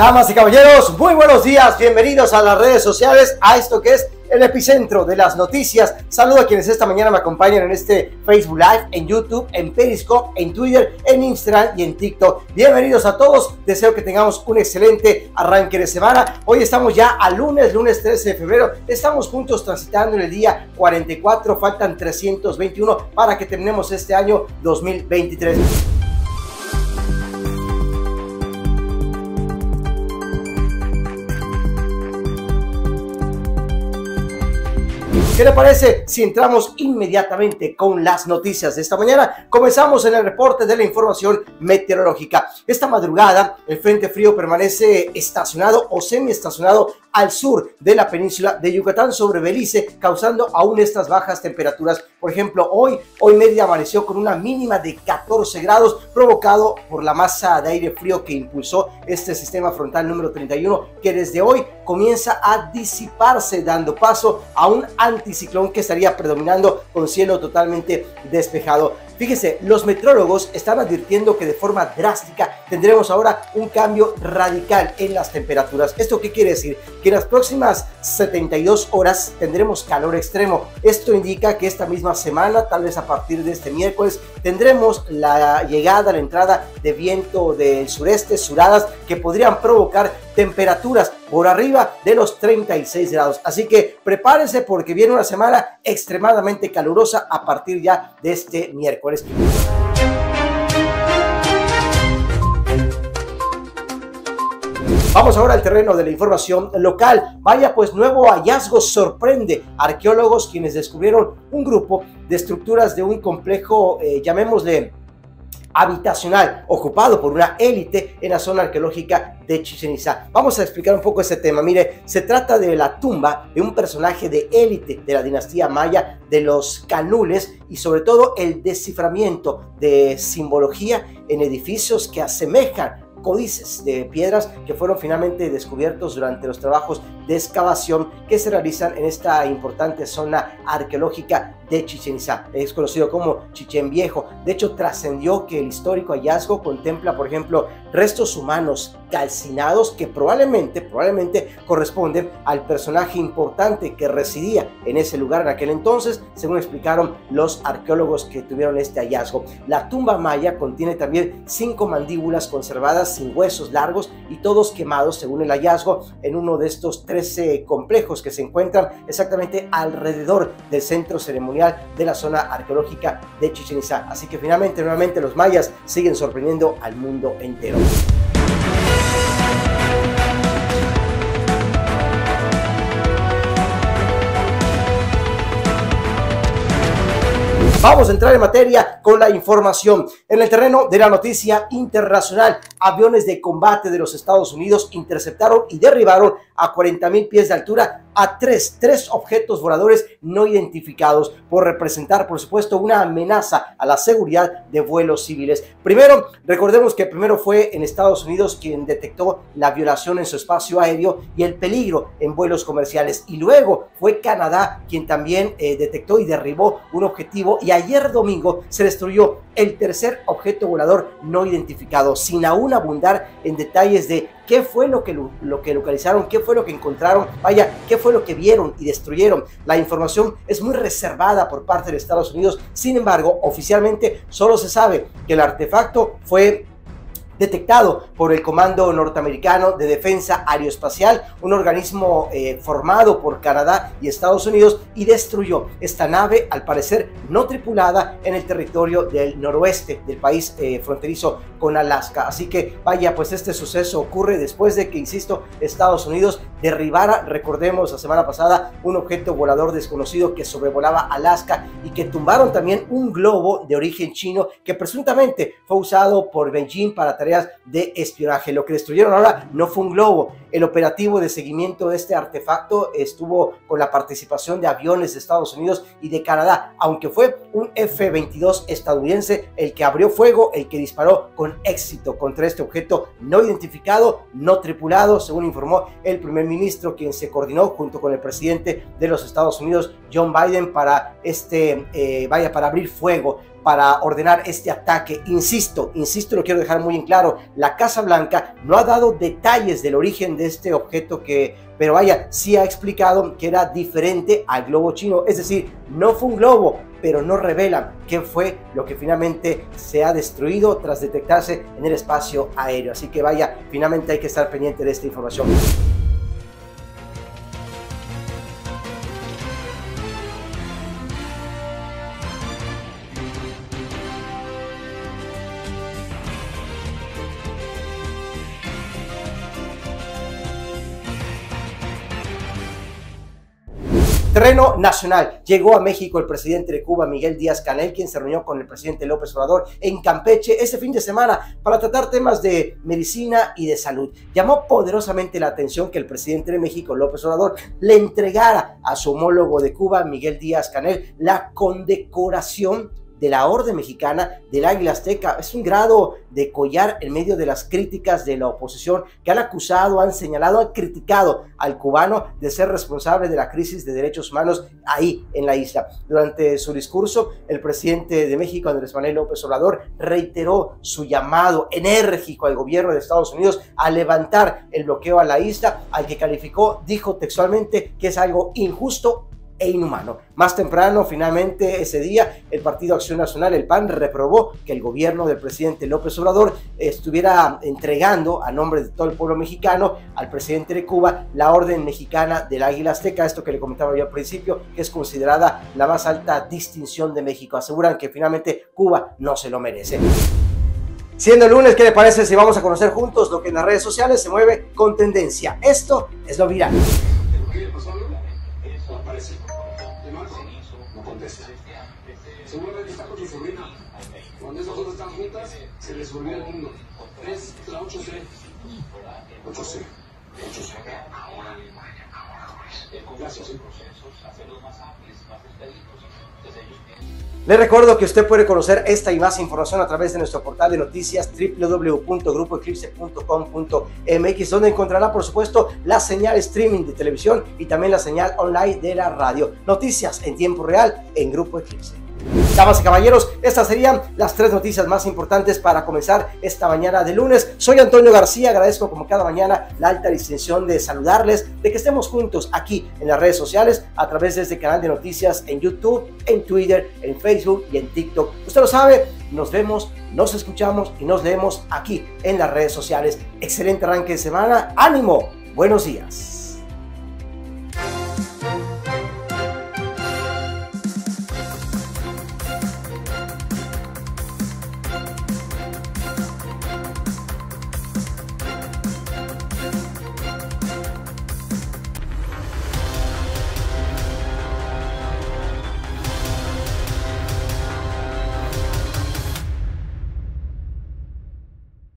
Damas y caballeros, muy buenos días, bienvenidos a las redes sociales, a esto que es el epicentro de las noticias. Saludo a quienes esta mañana me acompañan en este Facebook Live, en YouTube, en Periscope, en Twitter, en Instagram y en TikTok. Bienvenidos a todos, deseo que tengamos un excelente arranque de semana. Hoy estamos ya a lunes, lunes 13 de febrero, estamos juntos transitando en el día 44, faltan 321 para que terminemos este año 2023. ¿Qué le parece si entramos inmediatamente con las noticias de esta mañana? Comenzamos en el reporte de la información meteorológica. Esta madrugada, el frente frío permanece estacionado o semi-estacionado al sur de la península de Yucatán sobre Belice, causando aún estas bajas temperaturas. Por ejemplo, hoy, hoy media amaneció con una mínima de 14 grados, provocado por la masa de aire frío que impulsó este sistema frontal número 31, que desde hoy comienza a disiparse, dando paso a un anticiclón que estaría predominando con cielo totalmente despejado. Fíjese, los metrólogos están advirtiendo que de forma drástica tendremos ahora un cambio radical en las temperaturas. ¿Esto qué quiere decir? Que en las próximas 72 horas tendremos calor extremo. Esto indica que esta misma semana, tal vez a partir de este miércoles, tendremos la llegada, la entrada de viento del sureste, suradas, que podrían provocar temperaturas por arriba de los 36 grados. Así que prepárense porque viene una semana extremadamente calurosa a partir ya de este miércoles. Vamos ahora al terreno de la información local. Vaya, pues nuevo hallazgo sorprende. Arqueólogos quienes descubrieron un grupo de estructuras de un complejo, eh, llamémosle habitacional ocupado por una élite en la zona arqueológica de Chichen Itza. Vamos a explicar un poco ese tema. Mire, se trata de la tumba de un personaje de élite de la dinastía maya, de los canules y sobre todo el desciframiento de simbología en edificios que asemejan códices de piedras que fueron finalmente descubiertos durante los trabajos de excavación que se realizan en esta importante zona arqueológica de Chichen Itza. Es conocido como Chichen Viejo. De hecho, trascendió que el histórico hallazgo contempla, por ejemplo, restos humanos calcinados que probablemente, probablemente corresponden al personaje importante que residía en ese lugar en aquel entonces, según explicaron los arqueólogos que tuvieron este hallazgo. La tumba maya contiene también cinco mandíbulas conservadas sin huesos largos y todos quemados, según el hallazgo, en uno de estos 13 complejos que se encuentran exactamente alrededor del centro ceremonial de la zona arqueológica de Chichen Itza. Así que finalmente, nuevamente, los mayas siguen sorprendiendo al mundo entero. Vamos a entrar en materia con la información. En el terreno de la noticia internacional, aviones de combate de los Estados Unidos interceptaron y derribaron a 40 mil pies de altura a tres, tres objetos voladores no identificados por representar, por supuesto, una amenaza a la seguridad de vuelos civiles. Primero, recordemos que primero fue en Estados Unidos quien detectó la violación en su espacio aéreo y el peligro en vuelos comerciales. Y luego fue Canadá quien también eh, detectó y derribó un objetivo y ayer domingo se destruyó el tercer objeto volador no identificado, sin aún abundar en detalles de qué fue lo que, lo que localizaron, qué fue lo que encontraron, vaya, qué fue lo que vieron y destruyeron. La información es muy reservada por parte de Estados Unidos, sin embargo, oficialmente solo se sabe que el artefacto fue detectado por el Comando Norteamericano de Defensa Aeroespacial, un organismo eh, formado por Canadá y Estados Unidos, y destruyó esta nave, al parecer no tripulada, en el territorio del noroeste del país eh, fronterizo con Alaska. Así que vaya, pues este suceso ocurre después de que, insisto, Estados Unidos derribara, recordemos la semana pasada, un objeto volador desconocido que sobrevolaba Alaska y que tumbaron también un globo de origen chino que presuntamente fue usado por Beijing para de espionaje. Lo que destruyeron ahora no fue un globo. El operativo de seguimiento de este artefacto estuvo con la participación de aviones de Estados Unidos y de Canadá, aunque fue un F-22 estadounidense el que abrió fuego, el que disparó con éxito contra este objeto no identificado, no tripulado, según informó el primer ministro, quien se coordinó junto con el presidente de los Estados Unidos, John Biden, para este, eh, vaya, para abrir fuego para ordenar este ataque. Insisto, insisto, lo quiero dejar muy en claro, la Casa Blanca no ha dado detalles del origen de este objeto que, pero vaya, sí ha explicado que era diferente al globo chino, es decir, no fue un globo, pero no revelan qué fue lo que finalmente se ha destruido tras detectarse en el espacio aéreo. Así que vaya, finalmente hay que estar pendiente de esta información. Terreno nacional. Llegó a México el presidente de Cuba, Miguel Díaz Canel, quien se reunió con el presidente López Obrador en Campeche este fin de semana para tratar temas de medicina y de salud. Llamó poderosamente la atención que el presidente de México, López Obrador, le entregara a su homólogo de Cuba, Miguel Díaz Canel, la condecoración de la Orden Mexicana del Águila Azteca. Es un grado de collar en medio de las críticas de la oposición que han acusado, han señalado, han criticado al cubano de ser responsable de la crisis de derechos humanos ahí en la isla. Durante su discurso, el presidente de México, Andrés Manuel López Obrador, reiteró su llamado enérgico al gobierno de Estados Unidos a levantar el bloqueo a la isla, al que calificó, dijo textualmente, que es algo injusto e inhumano. Más temprano, finalmente, ese día, el Partido Acción Nacional, el PAN, reprobó que el gobierno del presidente López Obrador estuviera entregando a nombre de todo el pueblo mexicano al presidente de Cuba la Orden Mexicana del Águila Azteca, esto que le comentaba yo al principio, que es considerada la más alta distinción de México. Aseguran que finalmente Cuba no se lo merece. Siendo el lunes, ¿qué le parece si vamos a conocer juntos lo que en las redes sociales se mueve con tendencia? Esto es lo viral. Seguramente está con su sobrina. Cuando esas dos están juntas, se les olvida el mundo. Es la 8C. 8C. 8C. Gracias. Les recuerdo que usted puede conocer esta y más información a través de nuestro portal de noticias www.grupoeclipse.com.mx donde encontrará por supuesto la señal streaming de televisión y también la señal online de la radio. Noticias en tiempo real en Grupo Eclipse. Damas y caballeros, estas serían las tres noticias más importantes para comenzar esta mañana de lunes. Soy Antonio García, agradezco como cada mañana la alta distinción de saludarles, de que estemos juntos aquí en las redes sociales a través de este canal de noticias en YouTube, en Twitter, en Facebook y en TikTok. Usted lo sabe, nos vemos, nos escuchamos y nos leemos aquí en las redes sociales. Excelente arranque de semana, ánimo, buenos días.